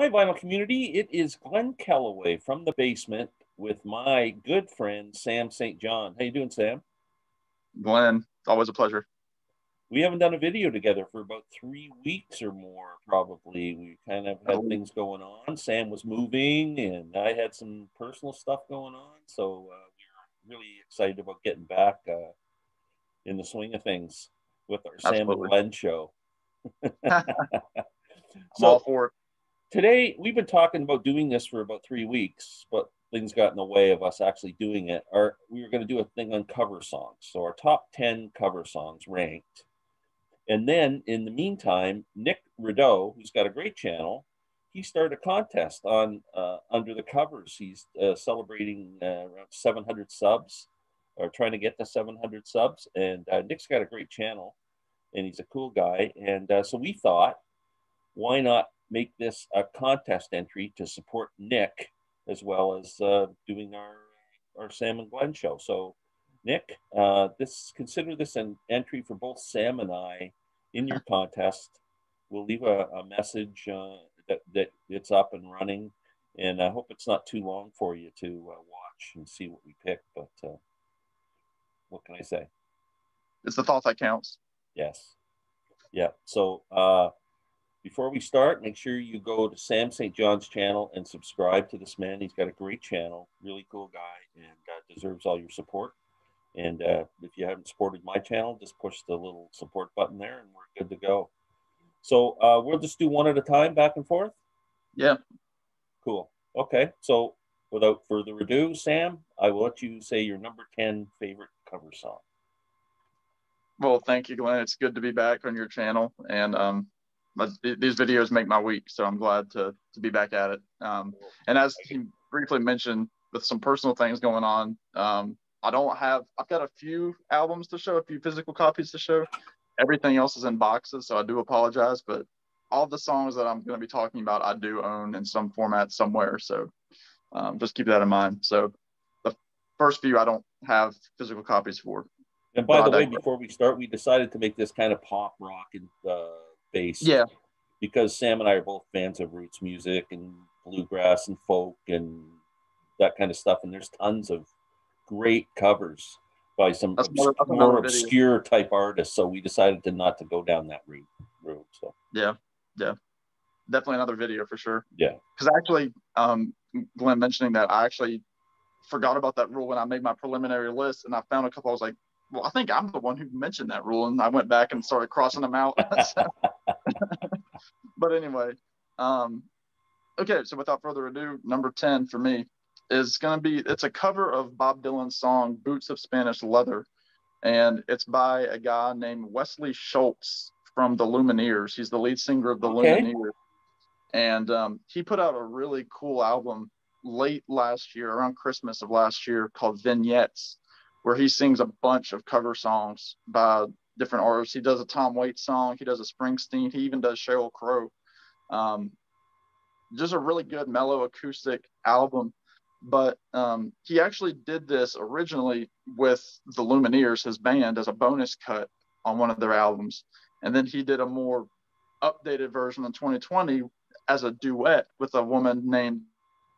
Hi, vinyl community. It is Glen Kellaway from the basement with my good friend Sam St. John. How you doing, Sam? Glen, always a pleasure. We haven't done a video together for about three weeks or more, probably. We kind of had oh. things going on. Sam was moving, and I had some personal stuff going on. So uh, we were really excited about getting back uh, in the swing of things with our Absolutely. Sam and Glen show. so, all for it today we've been talking about doing this for about three weeks, but things got in the way of us actually doing it. Our we were going to do a thing on cover songs, so our top ten cover songs ranked, and then in the meantime, Nick Rudow, who's got a great channel, he started a contest on uh, under the covers. He's uh, celebrating uh, around 700 subs, or trying to get to 700 subs, and uh, Nick's got a great channel, and he's a cool guy, and uh, so we thought, why not make this a contest entry to support Nick as well as uh, doing our our Sam and Glen show. So, Nick, uh, this consider this an entry for both Sam and I in your contest. We'll leave a, a message uh, that that it's up and running, and I hope it's not too long for you to uh, watch and see what we pick. But uh, what can I say? It's the thought that counts. Yes. Yeah. So uh, before we start, make sure you go to Sam St. John's channel and subscribe to this man. He's got a great channel, really cool guy, and uh, deserves all your support. And uh, if you haven't supported my channel, just push the little support button there, and we're good to go. So uh, we'll just do one at a time, back and forth. Yeah. Cool. Okay. So without further ado, Sam, I will let you say your number ten favorite cover song. Well, thank you, Glen. It's good to be back on your channel, and um, but these videos make my week, so I'm glad to to be back at it. Um, and as he briefly mentioned, with some personal things going on, um, I don't have. I've got a few albums to show, a few physical copies to show. Everything else is in boxes, so I do apologize. But all the songs that I'm going to be talking about, I do own in some format somewhere. So um, just keep that in mind. So the first few I don't have physical copies for. And by the way, before we start, we decided to make this kind of pop rock and uh, based. Yeah. Because Sam and I are both fans of roots music and bluegrass and folk and that kind of stuff. And there's tons of great covers by some obscure, more obscure type artists. So we decided to not to go down that route. route so yeah, yeah, definitely another video for sure. Yeah, because actually, um, Glen mentioning that I actually forgot about that rule when I made my preliminary list, and I found a couple. I was like, well, I think I'm the one who mentioned that rule, and I went back and started crossing them out. but anyway, um, okay. So without further ado, number ten for me is going to be it's a cover of Bob Dylan's song "Boots of Spanish Leather," and it's by a guy named Wesley Schultz from the Lumineers. He's the lead singer of the okay. Lumineers, and um, he put out a really cool album late last year, around Christmas of last year, called Vignettes where he sings a bunch of cover songs by different artists. He does a Tom Waits song, he does a Springsteen, he even does Sheryl Crow. Um, just a really good mellow acoustic album. But um, he actually did this originally with the Lumineers, his band, as a bonus cut on one of their albums. And then he did a more updated version in 2020 as a duet with a woman named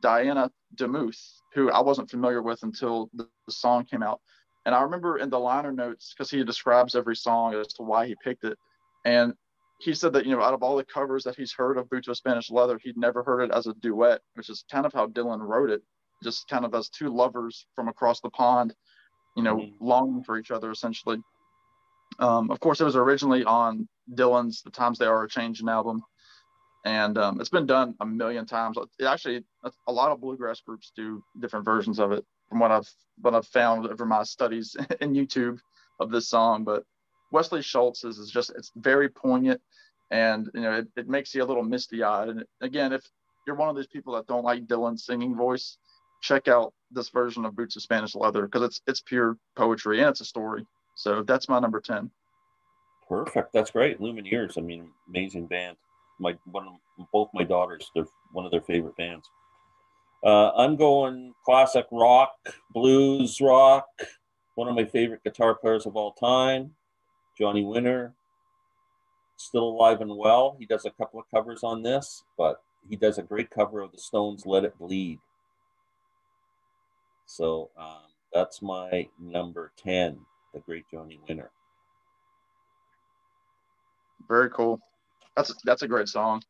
Diana DeMuth, who I wasn't familiar with until the song came out. And I remember in the liner notes, because he describes every song as to why he picked it. And he said that, you know, out of all the covers that he's heard of of Spanish Leather, he'd never heard it as a duet, which is kind of how Dylan wrote it, just kind of as two lovers from across the pond, you know, mm-hmm. longing for each other essentially. Um, of course, it was originally on Dylan's The Times They Are a Changing album. And um, it's been done a million times. It actually, a lot of bluegrass groups do different versions of it from what I've what I've found over my studies in YouTube of this song. But Wesley Schultz's is just it's very poignant, and you know it, it makes you a little misty eyed. And again, if you're one of those people that don't like Dylan's singing voice, check out this version of Boots of Spanish Leather because it's it's pure poetry and it's a story. So that's my number ten. Perfect. That's great. Lumineers. I mean, amazing band. My one of both my daughters. They're one of their favorite bands. Uh, I'm going classic rock, blues rock. One of my favorite guitar players of all time, Johnny Winter. Still alive and well. He does a couple of covers on this, but he does a great cover of the Stones' "Let It Bleed." So um, that's my number ten, the Great Johnny Winter. Very cool. That's that's a great song.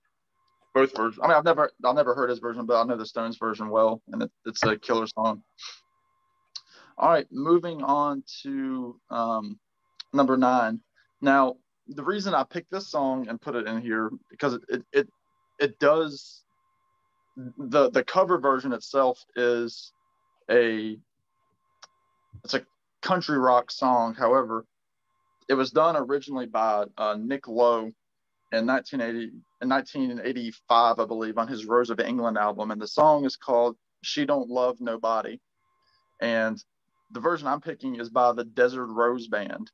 Both versions. I mean, I've never I've never heard his version, but I know the Stones version well, and it, it's a killer song. All right, moving on to um, number nine. Now, the reason I picked this song and put it in here because it it it does the the cover version itself is a it's a country rock song. However, it was done originally by uh, Nick Lowe in 1980 in 1985, I believe, on his Rose of England album, and the song is called "She Don't Love Nobody," and the version I'm picking is by the Desert Rose Band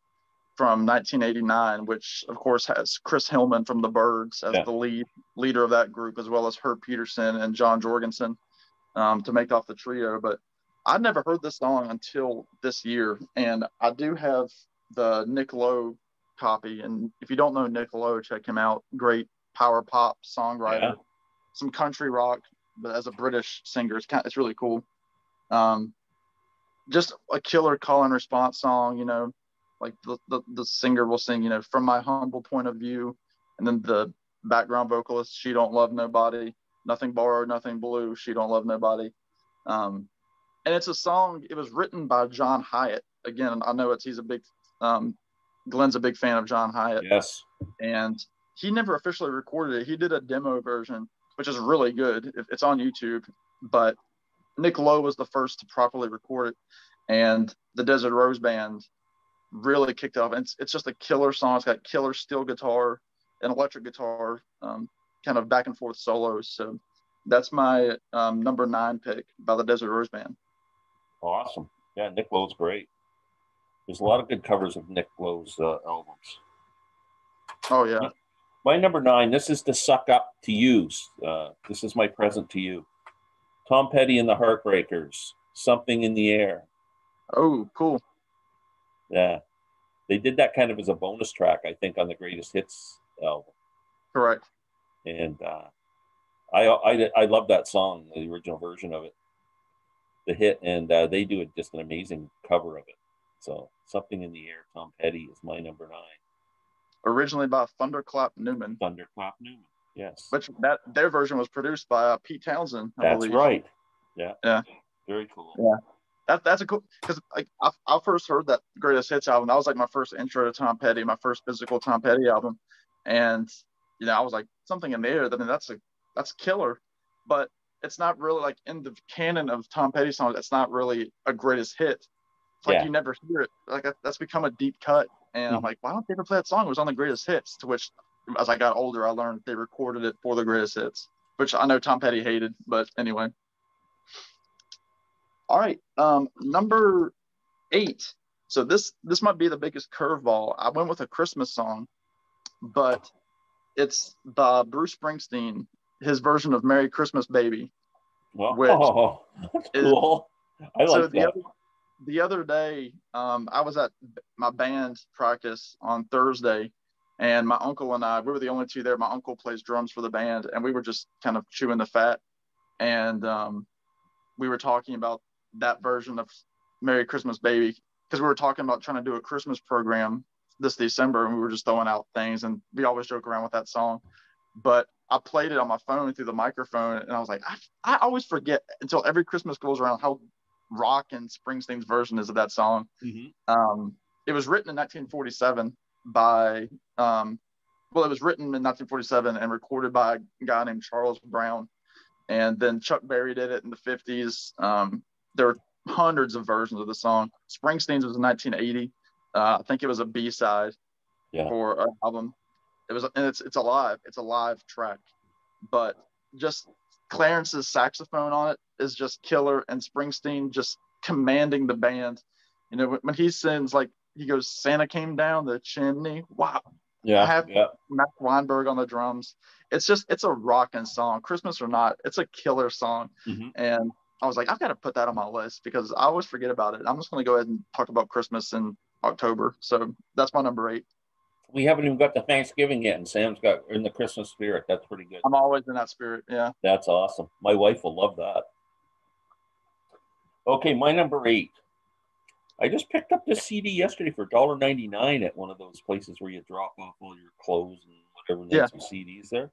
from 1989, which of course has Chris Hillman from the Byrds as yeah. the lead leader of that group, as well as Herb Pedersen and John Jorgensen um, to make off the trio. But I'd never heard this song until this year, and I do have the Nick Lowe copy. And if you don't know Nick Lowe, check him out. Great power pop songwriter, yeah. some country rock, but as a British singer, it's kind of, it's really cool. Um, just a killer call and response song, you know, like the, the, the singer will sing, you know, from my humble point of view, and then the background vocalist, she don't love nobody, nothing borrowed, nothing blue, she don't love nobody. Um, and it's a song. It was written by John Hiatt. Again, I know it's he's a big um, Glen's a big fan of John Hiatt. Yes. And he never officially recorded it. He did a demo version, which is really good. It's on YouTube. But Nick Lowe was the first to properly record it, and the Desert Rose Band really kicked off. And it's, it's just a killer song. It's got killer steel guitar and electric guitar, um, kind of back and forth solos. So that's my um, number nine pick by the Desert Rose Band. Awesome. Yeah, Nick Lowe's great. There's a lot of good covers of Nick Lowe's uh, albums. Oh yeah. My number nine. This is to suck up to you. Uh, this is my present to you. Tom Petty and the Heartbreakers. Something in the air. Oh, cool. Yeah, they did that kind of as a bonus track, I think, on the Greatest Hits album. Correct. And uh, I, I I love that song, the original version of it, the hit, and uh, they do it just an amazing cover of it. So something in the air. Tom Petty is my number nine. Originally by Thunderclap Newman. Thunderclap Newman. Yes. Which that their version was produced by uh, Pete Townshend. I that's believe. right. Yeah. Yeah. Very cool. Yeah. That, that's a cool because like I, I first heard that greatest hits album. That was like my first intro to Tom Petty, my first physical Tom Petty album, and you know I was like something in there. I mean that's a that's killer, but it's not really like in the canon of Tom Petty songs. It's not really a greatest hit. It's like yeah. you never hear it. Like that's become a deep cut. And mm-hmm. I'm like, why don't they ever play that song? It was on the greatest hits. To which, as I got older, I learned they recorded it for the greatest hits, which I know Tom Petty hated. But anyway. All right, um, number eight. So this this might be the biggest curveball. I went with a Christmas song, but it's by Bruce Springsteen, his version of "Merry Christmas, Baby." Wow, cool. I like so that. Other, the other day, um, I was at my band practice on Thursday, and my uncle and I, we were the only two there. My uncle plays drums for the band, and we were just kind of chewing the fat. And um, we were talking about that version of Merry Christmas Baby because we were talking about trying to do a Christmas program this December, and we were just throwing out things, and we always joke around with that song. But I played it on my phone through the microphone, and I was like, I, I always forget until every Christmas goes around how rock and Springsteen's version is of that song. Mm-hmm. Um, it was written in 1947 by, um, well, it was written in 1947 and recorded by a guy named Charles Brown. And then Chuck Berry did it in the 50s. Um, there were hundreds of versions of the song. Springsteen's was in 1980. Uh, I think it was a B side yeah. for an album. It was, and it's it's a live, it's a live track, but just Clarence's saxophone on it is just killer, and Springsteen just commanding the band. You know, when he sings like he goes, "Santa came down the chimney." Wow. Yeah. I Have yeah. Max Weinberg on the drums. It's just it's a rocking song, Christmas or not. It's a killer song, mm-hmm. and I was like, I've got to put that on my list because I always forget about it. I'm just going to go ahead and talk about Christmas in October. So that's my number eight. we haven't even got to Thanksgiving yet, and Sam's got in the Christmas spirit. That's pretty good. I'm always in that spirit. Yeah. That's awesome. My wife will love that. Okay, my number eight. I just picked up this CD yesterday for $1.99 at one of those places where you drop off all your clothes and whatever Yeah. some CDs there.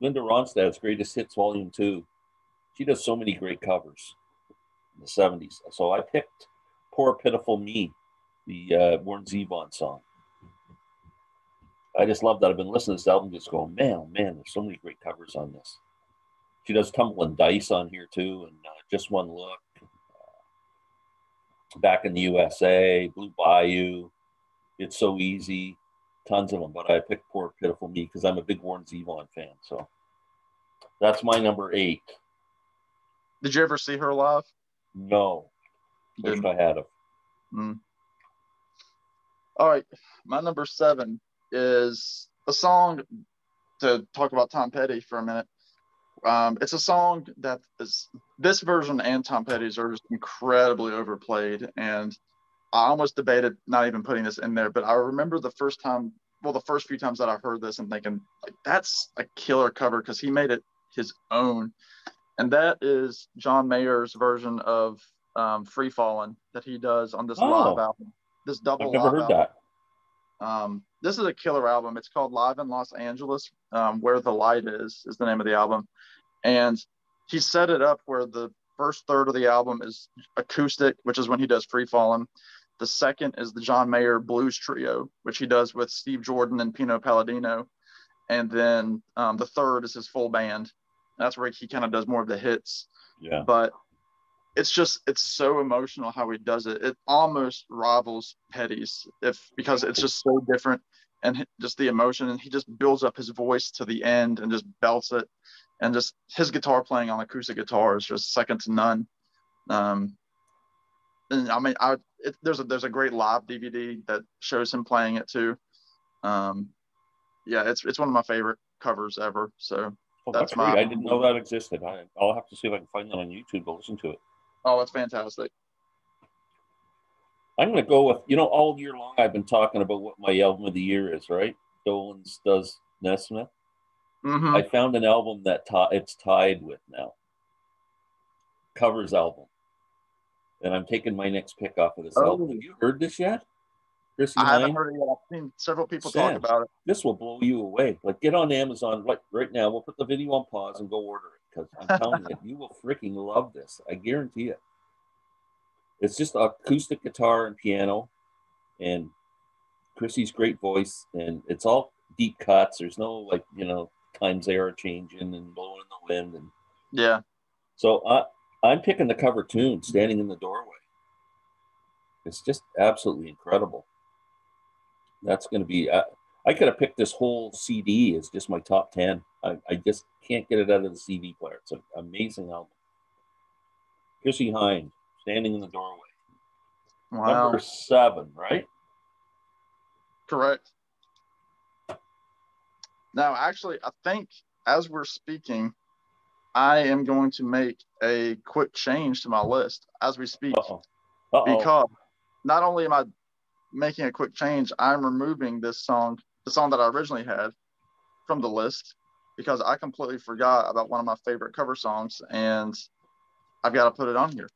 Linda Ronstadt's Greatest Hits Volume 2. She does so many great covers in the 70s. So I picked Poor Pitiful Me, the uh, Warren Zevon song. I just love that. I've been listening to this album, just going, man, oh man, there's so many great covers on this. She does Tumbling Dice on here too, and uh, Just One Look, Back in the USA, Blue Bayou, It's So Easy, tons of them. But I picked Poor Pitiful Me because I'm a big Warren Zevon fan. So that's my number eight. Did you ever see her live? No, wish. I had a hmm. All right, my number seven is a song to talk about Tom Petty for a minute. Um, it's a song that is this version and Tom Petty's are just incredibly overplayed, and I almost debated not even putting this in there. But I remember the first time, well, the first few times that I heard this and thinking like that's a killer cover because he made it his own, and that is John Mayer's version of um, "Free Fallin'" that he does on this Oh. live album. This double I've never live heard album. that. Um, this is a killer album. It's called Live in Los Angeles, um, Where the Light Is, is the name of the album. And he set it up where the first third of the album is acoustic, which is when he does Free Fallin'. The second is the John Mayer Blues Trio, which he does with Steve Jordan and Pino Palladino. And then um, the third is his full band. That's where he kind of does more of the hits Yeah. but it's just it's so emotional how he does it. It almost rivals Petty's if because it's just so different and just the emotion and he just builds up his voice to the end and just belts it and just his guitar playing on acoustic guitar is just second to none. Um, and I mean, I it, there's a there's a great live DVD that shows him playing it too. Um, yeah, it's it's one of my favorite covers ever. So Oh, That's that's great. my- I didn't know that existed. I, I'll have to see if I can find that on YouTube to listen to it. Oh, that's fantastic. I'm going to go with, you know, all year long I've been talking about what my album of the year is, right? Dolenz does Nesmith. hmm I found an album that ti it's tied with now. Covers album. And I'm taking my next pick off of this Oh. album. Have you heard this yet? Chrissie I haven't heard it yet. I've seen several people Sam. talk about it. This will blow you away. Like, get on Amazon right, right now. We'll put the video on pause and go order it because I'm telling you, you will freaking love this. I guarantee it. It's just acoustic guitar and piano, and Chrissie's great voice, and it's all deep cuts. There's no like you know times they are changing and blowing in the wind, and Yeah. so I I'm picking the cover tune, "Standing in the Doorway." It's just absolutely incredible. That's going to be. Uh, I could have picked this whole CD as just my top ten. I, I just can't get it out of the CD player. It's an amazing album. Chrissie Hynde, "Standing in the Doorway." Wow. Number seven, right? Correct. Now, actually, I think as we're speaking, I am going to make a quick change to my list as we speak Uh-oh. Uh-oh. because not only am I making a quick change, I'm removing this song, the song that I originally had from the list because I completely forgot about one of my favorite cover songs and I've got to put it on here.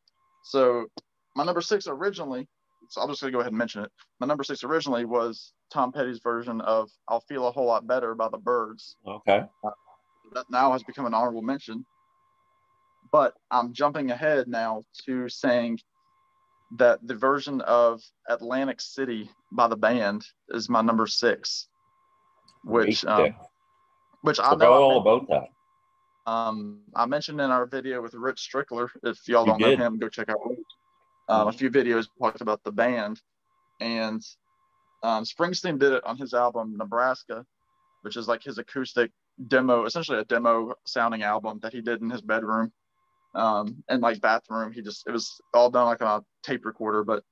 So my number six originally, so I'm just gonna go ahead and mention it. My number six originally was Tom Petty's version of "I'll Feel a Whole Lot Better" by the Byrds. okay. That now has become an honorable mention. But I'm jumping ahead now to saying that the version of Atlantic City by the band is my number six, which um, which I know all about that. um, I mentioned in our video with Rich Strickler. If y'all You don't did. know him, go check out. Um, a few videos talked about the band, and um, Springsteen did it on his album Nebraska, which is like his acoustic demo, essentially a demo sounding album that he did in his bedroom, um, and like bathroom. He just it was all done like on a tape recorder, but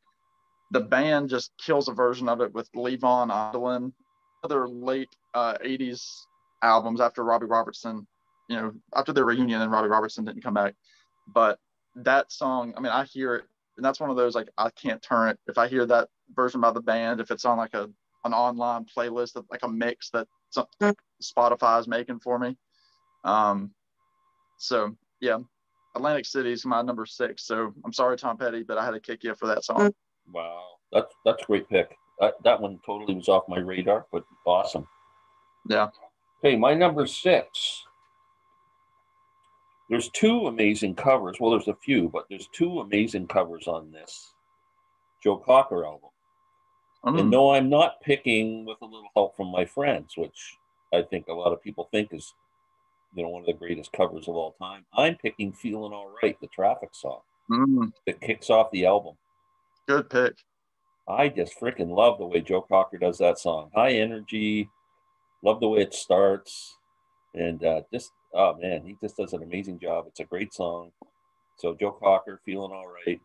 the band just kills a version of it with Levon Odlin, other late uh, '80s albums after Robbie Robertson you know, after their reunion and Robbie Robertson didn't come back. But that song, I mean, I hear it, and that's one of those like I can't turn it. If I hear that version by the band, if it's on like a an online playlist of like a mix that Spotify is making for me. Um, so yeah, Atlantic City is my number six. So I'm sorry, Tom Petty, but I had to kick you for that song. Wow, that's that's a great pick. That, that one totally was off my radar, but awesome. Yeah. Okay, my number six. There's two amazing covers. Well, there's a few, but there's two amazing covers on this Joe Cocker album. Mm. And no, I'm not picking with a little help from my friends, which I think a lot of people think is, you know, one of the greatest covers of all time. I'm picking "Feeling All Right," the Traffic song mm. that kicks off the album. Good pick. I just freaking love the way Joe Cocker does that song. High energy, love the way it starts, and uh, just oh man, he just does an amazing job. It's a great song. So Joe Cocker, "Feeling All Right."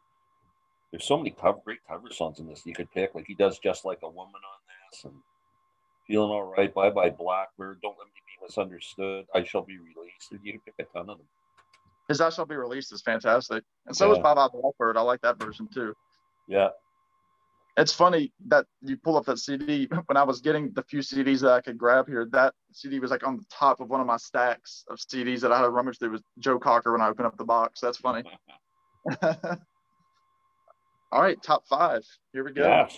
There's so many cover, great cover songs in this you could pick. Like he does "Just Like a Woman" on this, and "Feeling All Right," "Bye Bye Blackbird," "Don't Let Me Be Misunderstood," "I Shall Be Released." You can pick a ton of them. His "I Shall Be Released" is fantastic, and so yeah. is "Bye Bye Blackbird." I like that version too. Yeah, it's funny that you pull up that CD. When I was getting the few CDs that I could grab here, that CD was like on the top of one of my stacks of CDs that I had to rummage through. Was Joe Cocker when I opened up the box. That's funny. All right, top five. Here we go. Yes.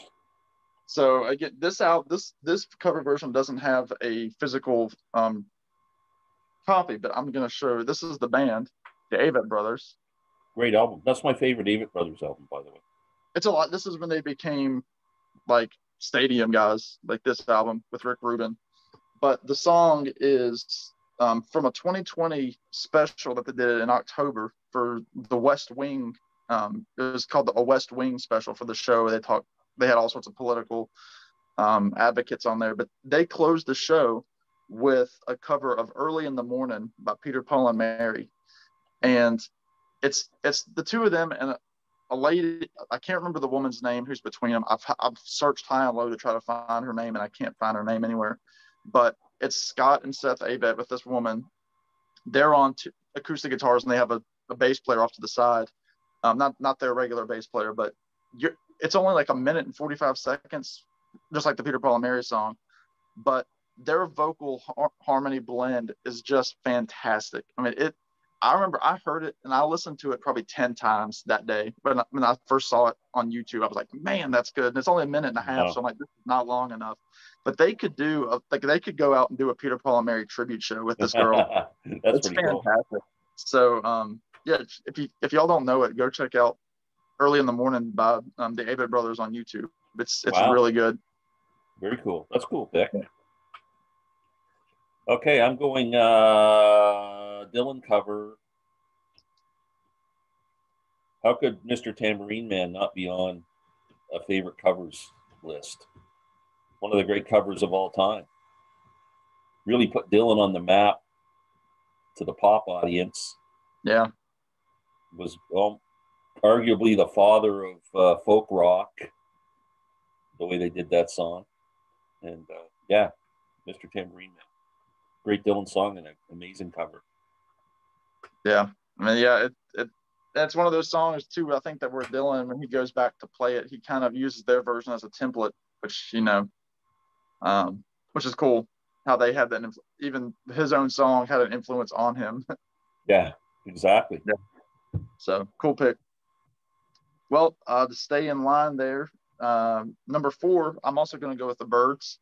So again, this out this this cover version doesn't have a physical um, copy, but I'm gonna show. This is the band, the Avett Brothers. Great album. That's my favorite Avett Brothers album, by the way. It's a lot. This is when they became like stadium guys, like this album with Rick Rubin. But the song is um, from a 2020 special that they did in October for the West Wing um, it was called the, a West Wing special for the show. They talked, they had all sorts of political um, advocates on there, but they closed the show with a cover of "Early in the Morning" by Peter Paul and Mary, and it's it's the two of them and a, a lady. I can't remember the woman's name who's between them. I've I've searched high and low to try to find her name, and I can't find her name anywhere. But it's Scott and Seth Avett with this woman. They're on acoustic guitars and they have a, a bass player off to the side um, not not their regular bass player, but it's only like a minute and 45 seconds, just like the Peter Paul and Mary song. But their vocal har- harmony blend is just fantastic. I mean, it. I remember I heard it and I listened to it probably 10 times that day. But when I first saw it on YouTube, I was like, man, that's good. And it's only a minute and a half. So I'm like, this is not long enough. But they could do, a, like, they could go out and do a Peter Paul and Mary tribute show with this girl. that's it's fantastic. Cool. So, um, yeah, if you if y'all don't know it, go check out Early in the Morning by um, the Avett Brothers on YouTube. It's it's wow. really good. Very cool. That's cool, Dick. Okay, I'm going uh Dylan cover. How could Mr. Tambourine Man not be on a favorite covers list? One of the great covers of all time. Really put Dylan on the map to the pop audience. Yeah was well, arguably the father of uh, folk rock. The way they did that song, and uh, yeah, Mr. Tambourine Man, great Dylan song and an amazing cover. Yeah, I mean, yeah, it, it that's one of those songs too. I think that where Dylan, when he goes back to play it, he kind of uses their version as a template, which you know, um, which is cool. How they had that, even his own song had an influence on him. yeah, exactly. Yeah. So cool pick. Well, uh, to stay in line there, um, number four, I'm also going to go with the Byrds.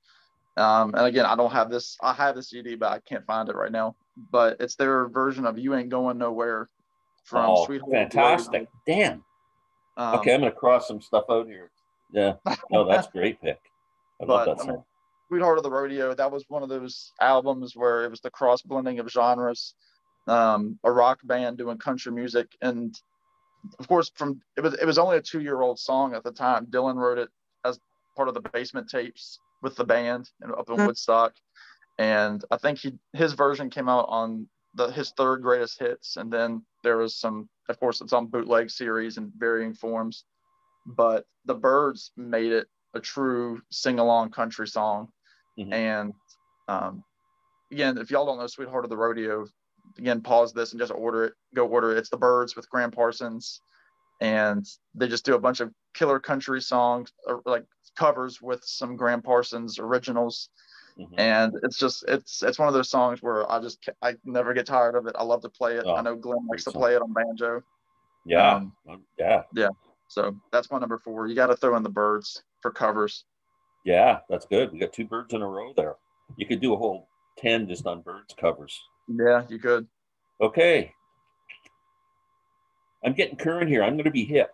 Um, and again, I don't have this. I have the CD, but I can't find it right now. But it's their version of "You Ain't Going Nowhere" from Sweetheart. oh, Sweet Fantastic! Damn. Um, okay, I'm going to cross some stuff out here. Yeah. No, that's great pick. I but, love that song. I mean, Sweetheart of the Rodeo. That was one of those albums where it was the cross blending of genres um, a rock band doing country music. And of course, from it was it was only a two year old song at the time. Dylan wrote it as part of the basement tapes with the band and up in mm-hmm. Woodstock. And I think he his version came out on the his third greatest hits. And then there was some, of course, it's on bootleg series in varying forms. But the Byrds made it a true sing along country song. Mm-hmm. And um, again, if y'all don't know Sweetheart of the Rodeo, again pause this and just order it go order it it's the Byrds with Gram Parsons and they just do a bunch of killer country songs or like covers with some Gram Parsons originals. Mhm. And it's just it's it's one of those songs where I just I never get tired of it. I love to play it. Oh, I know Glen likes to song. play it on banjo. Yeah. Um, Um, yeah. So that's my number four. You got to throw in the Byrds for covers. Yeah. That's good. We got two Byrds in a row there. You could do a whole 10 just on Byrds covers. Yeah, you could. Okay. I'm getting current here. I'm going to be hip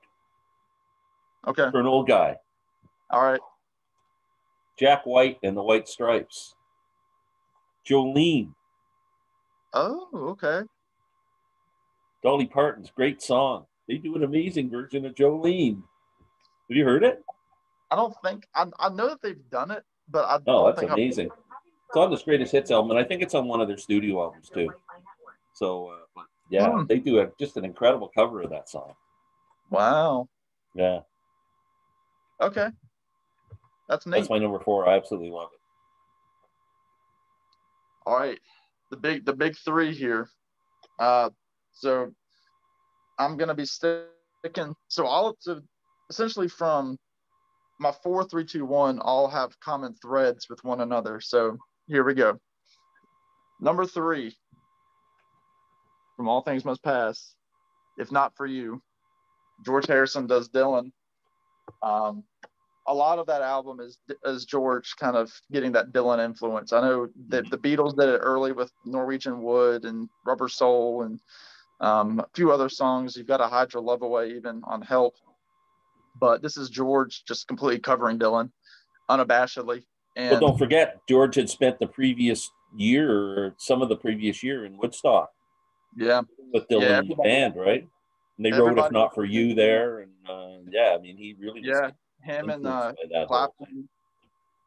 Okay. for an old guy. All right. Jack White and the White Stripes. Jolene. Oh, okay. Dolly Parton's great song. They do an amazing version of Jolene. Have you heard it? I don't think I, I know that they've done it, but I Oh, don't that's think I've- amazing. It's on this greatest hits album, and I think it's on one of their studio albums too. So, uh, yeah, Hmm. they do have just an incredible cover of that song. Wow. Yeah, Okay. That's neat. that's my number four. I absolutely love it. All right, the big the big three here. Uh, so I'm gonna be sticking. So all so essentially from my four, three, two, one, all have common threads with one another. So here we go. Number three, from All Things Must Pass, if not for you, George Harrison does Dylan. Um, a lot of that album is is George kind of getting that Dylan influence. I know that the Beatles did it early with Norwegian Wood and Rubber Soul and um, a few other songs. You've got a Hide Your Love Away even on Help, but this is George just completely covering Dylan unabashedly. But And don't forget, George had spent the previous year or some of the previous year in Woodstock yeah, with Dylan Yeah, and the band, right? And they wrote "If Not for You" there, and uh, yeah, I mean, he really yeah, him and uh, influenced by that whole thing. Clapton,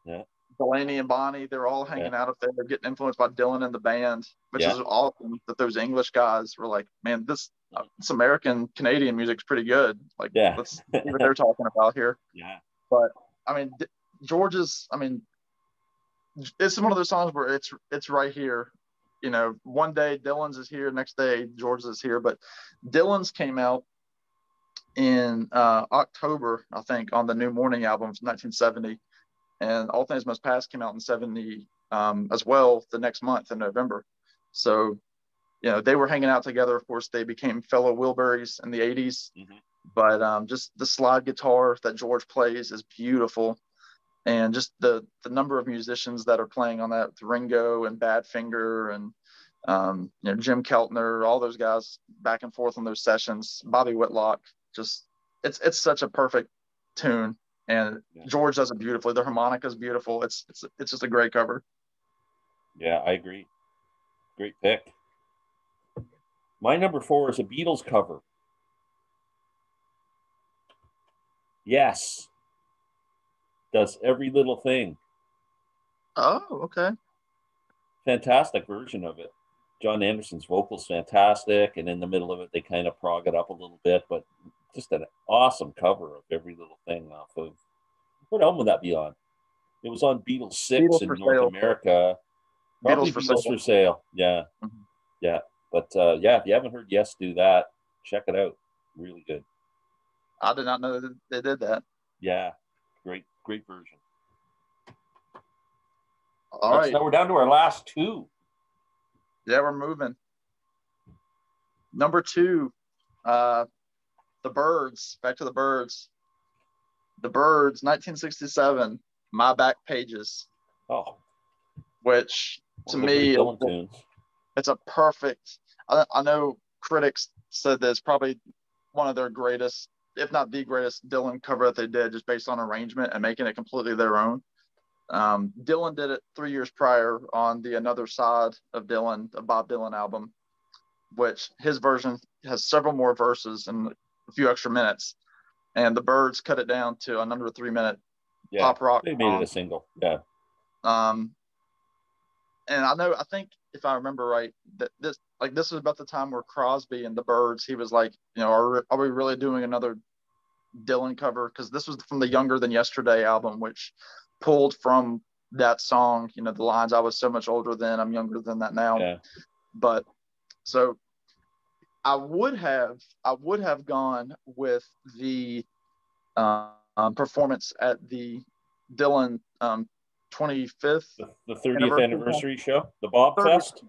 Yeah. Delaney and Bonnie, they're all hanging out up there. They're getting influenced by Dylan and the band, which Yeah. is awesome that those English guys were like, man, this uh, this American Canadian music's pretty good. Like, Yeah. let's see what they're talking about here. Yeah, but I mean, D- George's. I mean, it's one of those songs where it's it's right here. You know, one day Dylan's is here, next day George's is here. But Dylan's came out in uh, October, I think, on the New Morning album from 1970, and All Things Must Pass came out in 70 um, as well the next month in November. So, you know, they were hanging out together. Of course, they became fellow Wilburys in the 80s. Mhm. But um, just the slide guitar that George plays is beautiful and just the the number of musicians that are playing on that with Ringo and Badfinger and um, you know Jim Keltner, all those guys back and forth on those sessions. Bobby Whitlock, just it's it's such a perfect tune, and Yeah. George does it beautifully. The harmonica is beautiful. It's it's it's just a great cover. yeah, I agree. Great pick. My number four is a Beatles cover. Yes, does every little thing. Oh, okay. fantastic version of it. Jon Anderson's vocals fantastic, and in the middle of it, they kind of prog it up a little bit, but just an awesome cover of every little thing off of what album would that be on? It was on Beatles six Beatles in North Sale. America. Probably Beatles for Beatles Sale. for sale. Yeah, Mhm. yeah. But uh, yeah, if you haven't heard Yes, do that. Check it out. Really good. I did not know that they did that. Yeah, great, great version. All right. Now we're down to our last two. Yeah, we're moving. Number two, uh, the Byrds. Back to the Byrds. The Byrds, 1967. My back pages, Oh, which to me, it's a perfect. I, I know critics said that it's probably one of their greatest, if not the greatest, Dylan cover that they did, just based on arrangement and making it completely their own. Um, Dylan did it three years prior on the Another Side of Dylan, a Bob Dylan album, which his version has several more verses and a few extra minutes. And the Byrds cut it down to an under three minute Yeah, pop rock. they made song. it a single. Yeah, Um, and I know, I think if I remember right, that this like this was about the time where Crosby and the Byrds, he was like, you know, are, are we really doing another Dylan cover? Because this was from the Younger Than Yesterday album, which pulled from that song. You know, the lines, "I was so much older than, I'm younger than that now." yeah. But so I would have I would have gone with the uh, um, performance at the Dylan um, 25th. The, the 30th anniversary, anniversary show, the Bob 30th, Fest.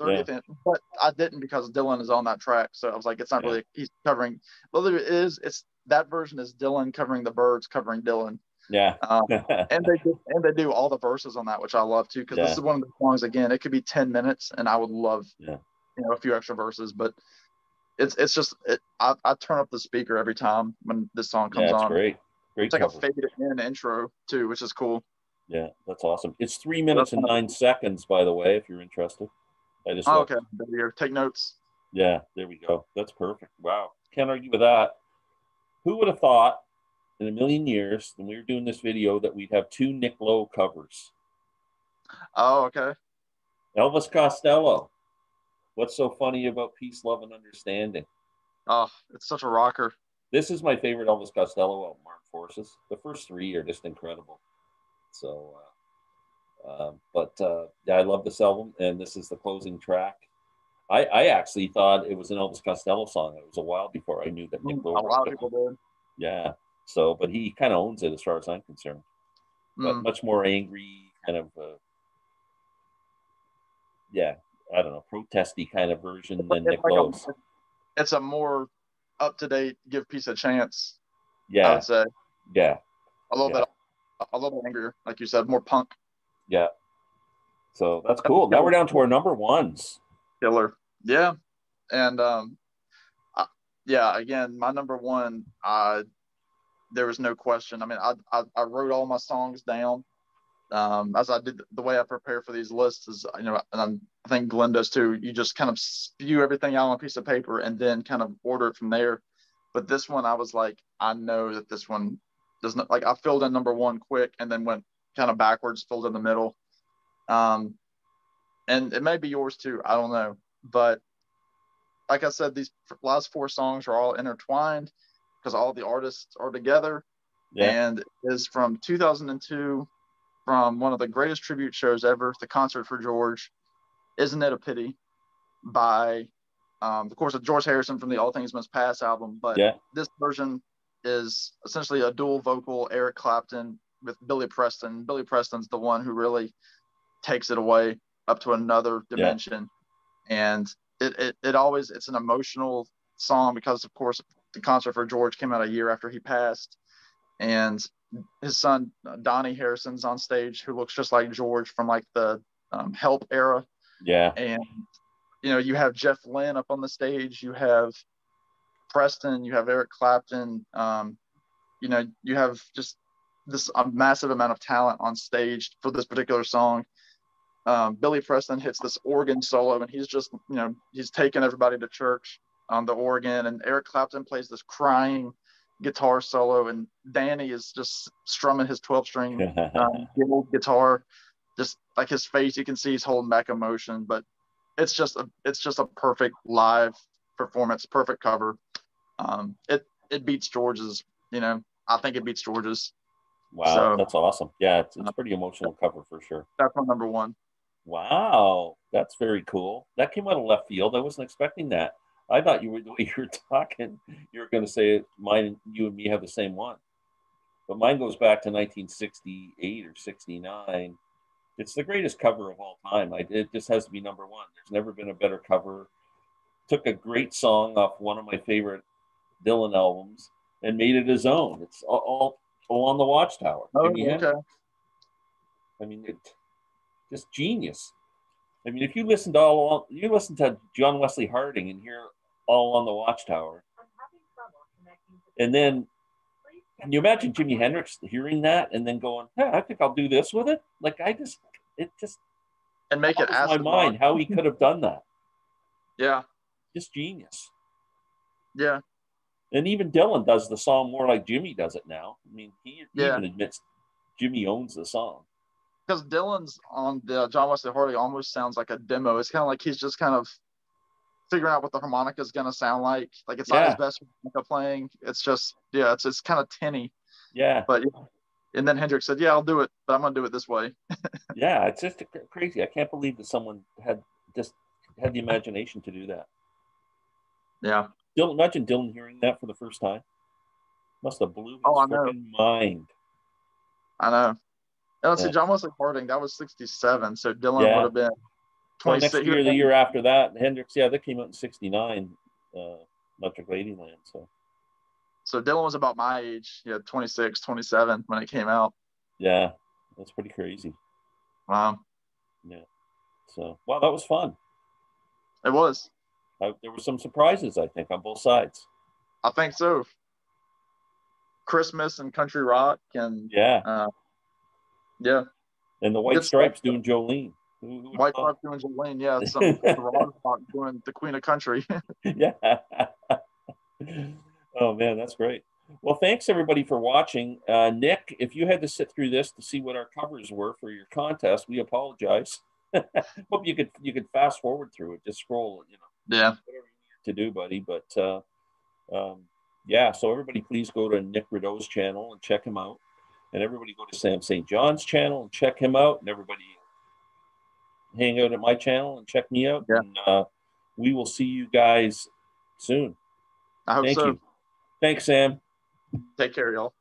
30th, yeah. but I didn't because Dylan is on that track. So I was like, it's not yeah. really, he's covering, well, it is, it's that version is Dylan covering the Byrds, covering Dylan. Yeah. um, and they do, and they do all the verses on that, which I love too, because yeah. this is one of the songs. Again, it could be ten minutes, and I would love, yeah. you know, a few extra verses. But it's it's just it, I, I turn up the speaker every time when this song comes yeah, on. Great, great. It's like cover. a fade in intro too, which is cool. Yeah, that's awesome. It's three minutes and nine seconds, by the way, if you're interested. I just oh, okay. Here, take notes. Yeah, there we go. That's perfect. Wow, can't argue with that. Who would have thought in a million years when we were doing this video that we'd have two Nick Lowe covers? Oh, okay. Elvis Costello. What's so funny about peace, love, and understanding? Oh, it's such a rocker. This is my favorite Elvis Costello album, Armed Forces. The first three are just incredible. So, uh, uh, but uh, yeah, I love this album, and this is the closing track. I, I actually thought it was an Elvis Costello song. It was a while before I knew that Nick Lowe. A lot of people did. Yeah. So, but he kind of owns it as far as I'm concerned. But mm. much more angry, kind of. Uh, yeah, I don't know, protesty kind of version than it's Nick like Lowe's. A, it's a more up to date, give peace a chance. Yeah, I would say. Yeah, a little yeah. bit, a little bit angrier, like you said, more punk. Yeah. So that's cool. Now we're down to our number ones. Killer. Yeah, and um, I, yeah. Again, my number one. I there was no question. I mean, I, I, I wrote all my songs down um, as I did the way I prepare for these lists is, you know, and I'm, i think Glen does too. You just kind of spew everything out on a piece of paper and then kind of order it from there. But this one, I was like, I know that this one does not like I filled in number one quick and then went kind of backwards, filled in the middle. Um, and it may be yours too. I don't know, but like I said, these last four songs are all intertwined because all the artists are together. Yeah. And is from 2002 from one of the greatest tribute shows ever, the concert for George, "Isn't It a Pity," by, um, of course, George Harrison from the All Things Must Pass album. But yeah. this version is essentially a dual vocal Eric Clapton with Billy Preston. Billy Preston's the one who really takes it away up to another dimension, yeah. And it, it it always it's an emotional song because of course the concert for George came out a year after he passed, and his son Dhani Harrison's on stage, who looks just like George from like the um, Help era. Yeah. And you know, you have Jeff Lynne up on the stage. You have Preston. You have Eric Clapton. Um, you know, you have just this a massive amount of talent on stage for this particular song. Um, Billy Preston hits this organ solo, and he's just, you know, he's taking everybody to church on the organ, and Eric Clapton plays this crying guitar solo, and Dhani is just strumming his 12 string um, guitar. Just like his face, you can see he's holding back emotion, but it's just a it's just a perfect live performance, perfect cover. Um, it it beats George's. You know, I think it beats George's. Wow, so, that's awesome. Yeah, it's, it's a pretty emotional cover for sure. That's my number one. Wow, that's very cool. That came out of left field. I wasn't expecting that. I thought you were the way you were talking, you were going to say mine. You and me have the same one, but mine goes back to 1968 or 69. It's the greatest cover of all time. I, it just has to be number one. There's never been a better cover. Took a great song off one of my favorite Dylan albums and made it his own. It's all, all, all on the Watchtower. Oh, okay. I mean, it just genius. I mean, if you listen to all along, you listen to John Wesley Harding and hear all on the Watchtower, and then can you imagine Jimi Hendrix hearing that and then going, "Hey, I think I'll do this with it." Like I just, it just and make it my mind how he could have done that. Yeah, just genius. Yeah, and even Dylan does the song more like Jimi does it now. I mean, he, he yeah. even admits Jimi owns the song because Dylan's on the uh, John Wesley Harding almost sounds like a demo. It's kind of like he's just kind of figuring out what the harmonica is going to sound like. Like it's yeah. not his best harmonica playing. It's just yeah, it's it's kind of tinny. Yeah. But and then Hendrix said, "Yeah, I'll do it, but I'm going to do it this way." yeah, it's just crazy. I can't believe that someone had just had the imagination to do that. Yeah. Dylan, imagine Dylan hearing that for the first time. Must have blew his oh, freaking mind. I know. And let's Yeah. see, John Wesley Harding, that was 67. So Dylan Yeah. would have been 26. Well, next year, the year after that, Hendrix, yeah, that came out in '69, uh, Electric Ladyland. So So Dylan was about my age. Yeah, 26, 27 when it came out. yeah, that's pretty crazy. Wow. Yeah. So wow, that was fun. It was. I, there were some surprises, I think, on both sides. I think so. Christmas and country rock and Yeah, uh, yeah, and the White Stripes stuff. doing Jolene. Who- White Stripes doing Jolene. Yeah, some doing the Queen of Country. yeah. oh man, that's great. Well, thanks everybody for watching. Uh, Nick, if you had to sit through this to see what our covers were for your contest, we apologize. Hope you could you could fast forward through it. Just scroll, you know, yeah, whatever you need to do, buddy. But uh, um, yeah, so everybody please go to Nick Rudow's channel and check him out. And everybody go to Sam St. John's channel and check him out. And everybody hang out at my channel and check me out. Yeah. And uh, we will see you guys soon. I hope Thank so. you. Thanks, Sam. Take care, y'all.